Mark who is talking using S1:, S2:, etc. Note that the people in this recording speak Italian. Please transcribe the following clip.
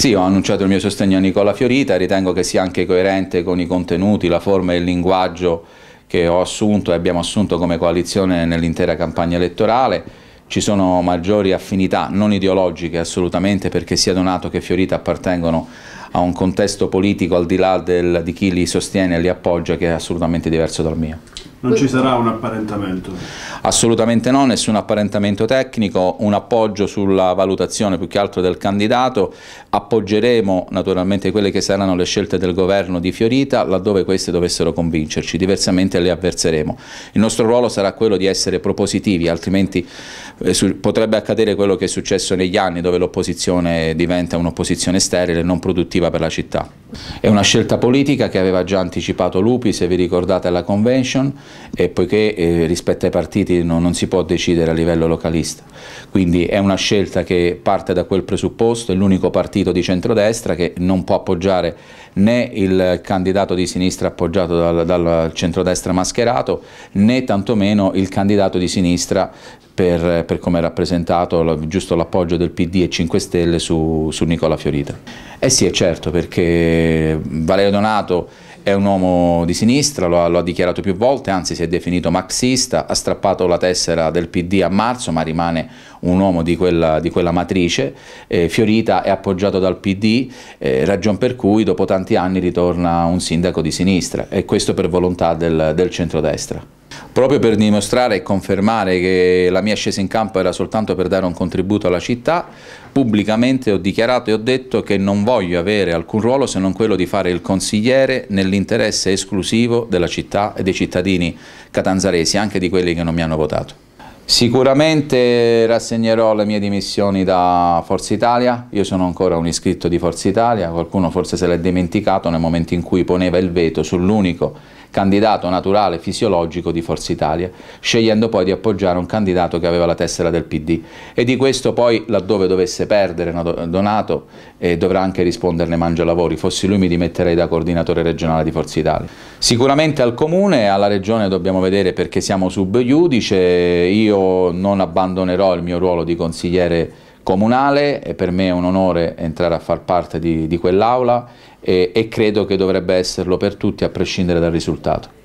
S1: Sì, ho annunciato il mio sostegno a Nicola Fiorita, ritengo che sia anche coerente con i contenuti, la forma e il linguaggio che ho assunto e abbiamo assunto come coalizione nell'intera campagna elettorale. Ci sono maggiori affinità, non ideologiche assolutamente, perché sia Donato che Fiorita appartengono a un contesto politico al di là del, di chi li sostiene e li appoggia che è assolutamente diverso dal mio.
S2: Non ci sarà un apparentamento?
S1: Assolutamente no, nessun apparentamento tecnico, un appoggio sulla valutazione più che altro del candidato, appoggeremo naturalmente quelle che saranno le scelte del governo di Fiorita laddove queste dovessero convincerci, diversamente le avverseremo. Il nostro ruolo sarà quello di essere propositivi, altrimenti eh, potrebbe accadere quello che è successo negli anni dove l'opposizione diventa un'opposizione sterile e non produttiva per la città. È una scelta politica che aveva già anticipato Lupi, se vi ricordate alla convention, e poiché eh, rispetto ai partiti non, non, si può decidere a livello localista. Quindi è una scelta che parte da quel presupposto, è l'unico partito di centrodestra che non può appoggiare né il candidato di sinistra appoggiato dal, dal centrodestra mascherato, né tantomeno il candidato di sinistra per, per come è rappresentato giusto l'appoggio del PD e 5 Stelle su, su Nicola Fiorita. Eh sì, è certo, perché Valerio Donato è un uomo di sinistra, lo ha, lo ha, dichiarato più volte, anzi si è definito marxista, ha strappato la tessera del PD a marzo, ma rimane un uomo di quella, di quella matrice. Eh, Fiorita è appoggiato dal PD, eh, ragion per cui dopo tanti anni ritorna un sindaco di sinistra, e questo per volontà del, del centrodestra. Proprio per dimostrare e confermare che la mia scesa in campo era soltanto per dare un contributo alla città, pubblicamente ho dichiarato e ho detto che non voglio avere alcun ruolo se non quello di fare il consigliere nell'interesse esclusivo della città e dei cittadini catanzaresi, anche di quelli che non mi hanno votato. Sicuramente rassegnerò le mie dimissioni da Forza Italia, io sono ancora un iscritto di Forza Italia, qualcuno forse se l'è dimenticato nel momento in cui poneva il veto sull'unico candidato naturale fisiologico di Forza Italia, scegliendo poi di appoggiare un candidato che aveva la tessera del PD. E di questo poi, laddove dovesse perdere Donato, eh, dovrà anche risponderne Mangialavori. Fossi lui mi dimetterei da coordinatore regionale di Forza Italia. Sicuramente al Comune e alla Regione dobbiamo vedere perché siamo sub iudice, io non abbandonerò il mio ruolo di consigliere comunale e per me è un onore entrare a far parte di, di quell'aula e, e credo che dovrebbe esserlo per tutti a prescindere dal risultato.